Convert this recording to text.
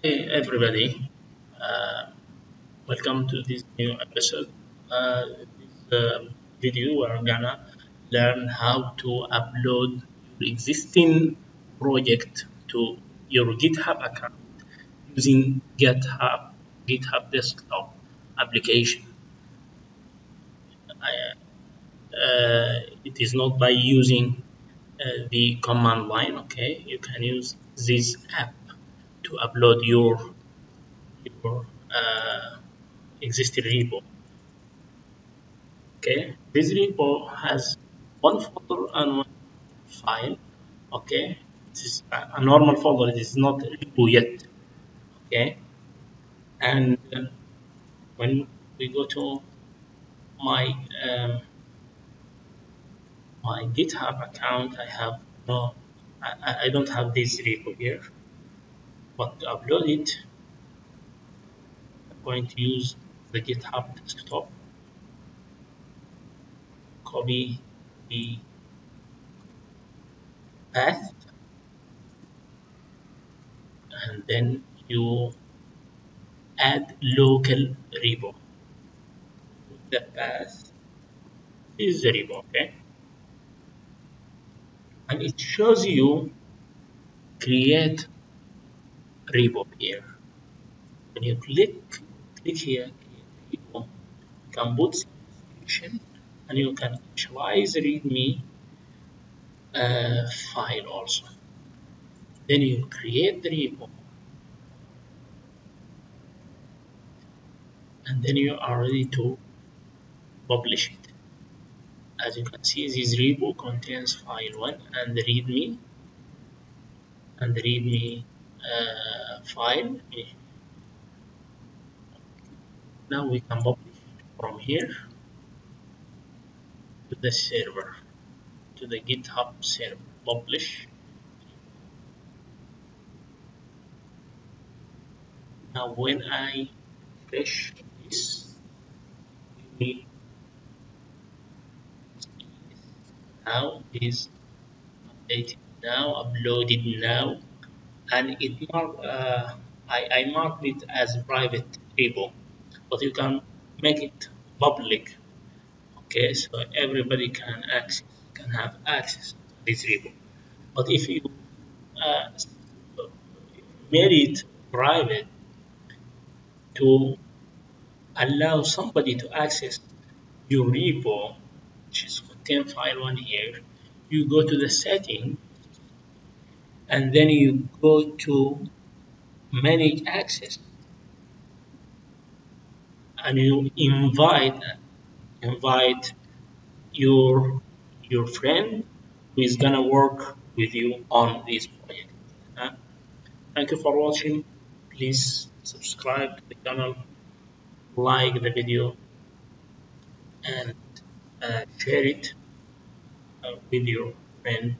Hey everybody, uh, welcome to this new episode. Uh, this uh, video we're gonna learn how to upload your existing project to your GitHub account using GitHub GitHub desktop application. I, uh, it is not by using uh, the command line. Okay, you can use this app to upload your your uh, existing repo. Okay, this repo has one folder and one file. Okay, this is a, normal folder. It is not a repo yet. Okay, and uh, when we go to my um, my GitHub account, I have no, I, I don't have this repo here but to upload it I'm going to use the github desktop. Copy the path and then you add local repo. The path is the repo okay? And it shows you create repo here. When you click click here, you can put description and you can initialize readme uh, file also. Then you create the repo and then you are ready to publish it. As you can see, this repo contains file 1 and the readme and the readme uh, file now we can publish from here to the server to the github server publish. Now when I refresh this now is updated now uploaded now and it mark uh, I, I marked it as private repo but you can make it public. Okay so everybody can access can have access to this repo but if you uh, made it private to allow somebody to access your repo which is contain file one here you go to the setting and then you go to manage access. And you invite invite your your friend who is gonna work with you on this project. Uh, thank you for watching. Please subscribe to the channel like the video and uh, share it uh, with your friend